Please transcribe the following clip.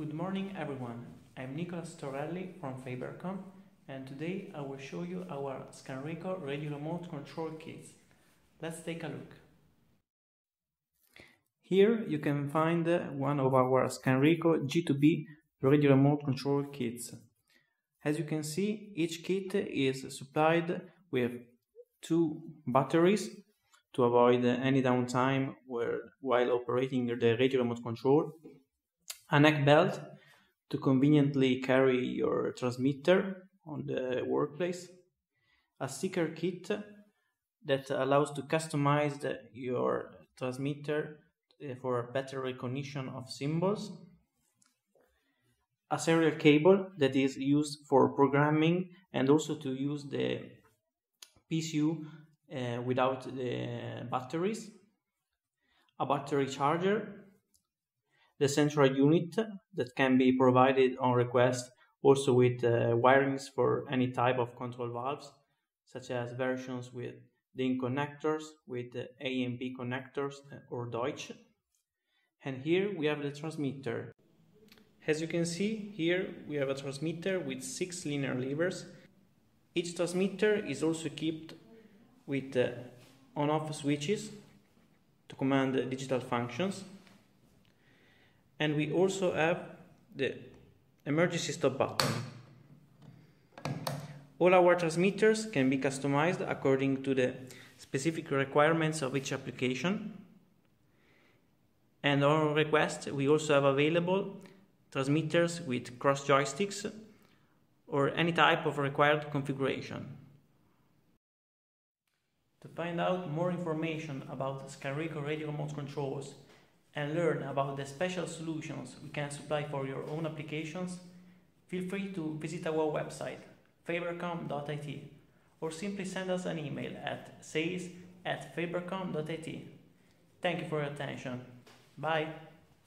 Good morning everyone, I'm Nicolas Torelli from Fabercom and today I will show you our Scanreco radio remote control kits. Let's take a look. Here you can find uh, one of our Scanreco G2B radio remote control kits. As you can see, each kit is supplied with two batteries to avoid any downtime while operating the radio remote control, a neck belt to conveniently carry your transmitter on the workplace, a sticker kit that allows to customize the, your transmitter uh, for better recognition of symbols, a serial cable that is used for programming and also to use the PSU uh, without the batteries, a battery charger, the central unit that can be provided on request also with uh, wirings for any type of control valves, such as versions with DIN connectors, with uh, AMP connectors uh, or Deutsch. And here we have the transmitter. As you can see, here we have a transmitter with six linear levers. Each transmitter is also equipped with uh, on-off switches to command digital functions. And we also have the emergency stop button. All our transmitters can be customized according to the specific requirements of each application. And on request, we also have available transmitters with cross joysticks or any type of required configuration. To find out more information about Scanreco radio remote controls and learn about the special solutions we can supply for your own applications, feel free to visit our website fabercom.it or simply send us an email at sales at fabercom.it. Thank you for your attention. Bye.